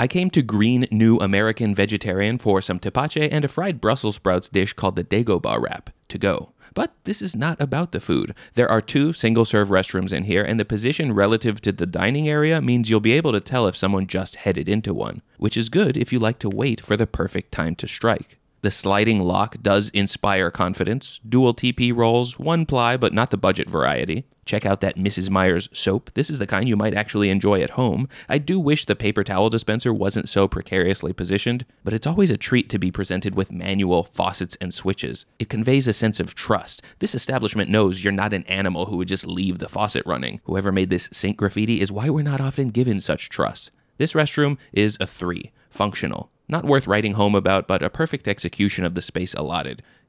I came to Green New American Vegetarian for some tepache and a fried Brussels sprouts dish called the Dagobah wrap to go. But this is not about the food. There are two single serve restrooms in here, and the position relative to the dining area means you'll be able to tell if someone just headed into one, which is good if you like to wait for the perfect time to strike. The sliding lock does inspire confidence. Dual TP rolls, one ply, but not the budget variety. Check out that Mrs. Meyer's soap. This is the kind you might actually enjoy at home. I do wish the paper towel dispenser wasn't so precariously positioned, but it's always a treat to be presented with manual faucets and switches. It conveys a sense of trust. This establishment knows you're not an animal who would just leave the faucet running. Whoever made this sink graffiti is why we're not often given such trust. This restroom is a 3, functional. Not worth writing home about, but a perfect execution of the space allotted.